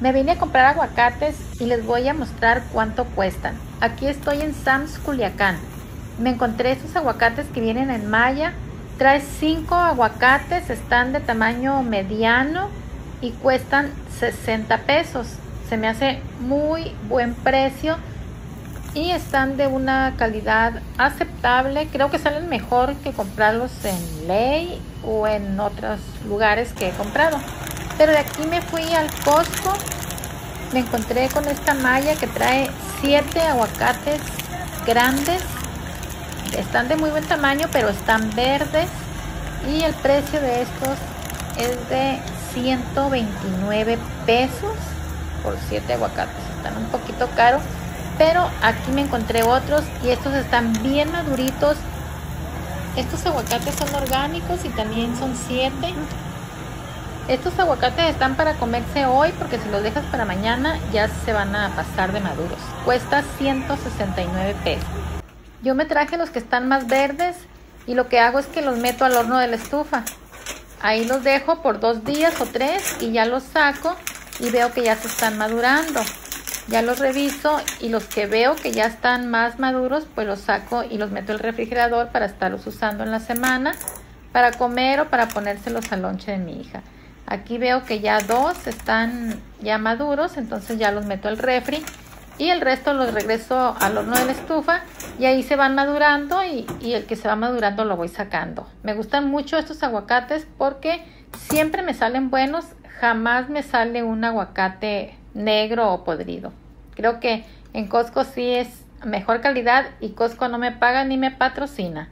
Me vine a comprar aguacates y les voy a mostrar cuánto cuestan. Aquí estoy en Sam's Culiacán. Me encontré estos aguacates que vienen en malla. Trae 5 aguacates, están de tamaño mediano y cuestan 60 pesos. Se me hace muy buen precio y están de una calidad aceptable. Creo que salen mejor que comprarlos en Ley o en otros lugares que he comprado. Pero de aquí me fui al Costco. Me encontré con esta malla que trae 7 aguacates grandes. Están de muy buen tamaño, pero están verdes. Y el precio de estos es de 129 pesos por 7 aguacates. Están un poquito caros. Pero aquí me encontré otros y estos están bien maduritos. Estos aguacates son orgánicos y también son 7 estos aguacates están para comerse hoy porque si los dejas para mañana ya se van a pasar de maduros. Cuesta 169 pesos. Yo me traje los que están más verdes y lo que hago es que los meto al horno de la estufa. Ahí los dejo por dos días o tres y ya los saco y veo que ya se están madurando. Ya los reviso y los que veo que ya están más maduros pues los saco y los meto al refrigerador para estarlos usando en la semana para comer o para ponérselos al lonche de mi hija. Aquí veo que ya dos están ya maduros, entonces ya los meto al refri y el resto los regreso al horno de la estufa y ahí se van madurando y, y, el que se va madurando lo voy sacando. Me gustan mucho estos aguacates porque siempre me salen buenos, jamás me sale un aguacate negro o podrido. Creo que en Costco sí es mejor calidad y Costco no me paga ni me patrocina.